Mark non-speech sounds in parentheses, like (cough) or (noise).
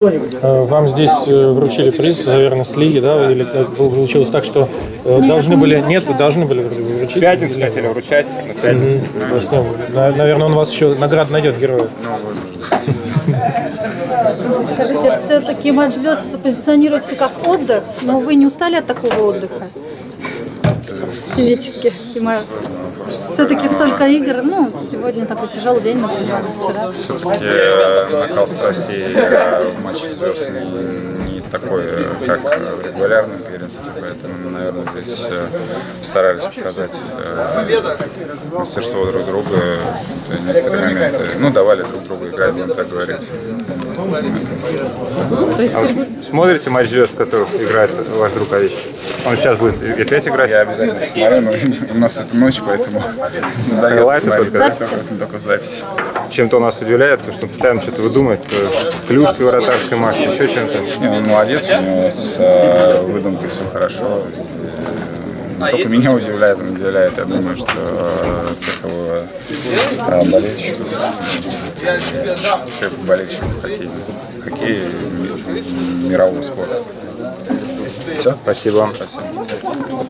Э, Вам здесь э, вручили приз за верность лиги, да, или как получилось так, что э, должны были, нет, должны были вручить? В пятницу хотели вручать, в пятницу. На- Наверное, он вас еще наград найдет, героя. Скажите, это все-таки матч звезд позиционируется как отдых, но вы не устали от такого отдыха? Физически. Все-таки столько игр, ну, сегодня такой тяжелый день, например, вчера. Все-таки э, накал страстей э, в матче звезд не, не такой, э, как в регулярном первенстве, поэтому, наверное, здесь старались показать мастерство друг друга, в некоторые моменты, ну, давали друг другу играть, будем так говорить. А вы см- смотрите матч звезд, который играет ваш друг Овечкин? Он сейчас будет и опять играть? Я обязательно посмотрю, но (laughs) у нас это ночь, поэтому (laughs) Хайлайты смотреть только, только, только запись. Чем-то у нас удивляет, то, что он постоянно что-то выдумает. э, Клюшки вратарской Макс, еще чем-то. Не, он молодец, у него с э, выдумкой все хорошо. Э, Не только меня удивляет, он удивляет, я думаю, что э, всех его э, болельщиков, вообще болельщиков хоккея, хоккея мирового спорта. Все? Спасибо вам. Спасибо.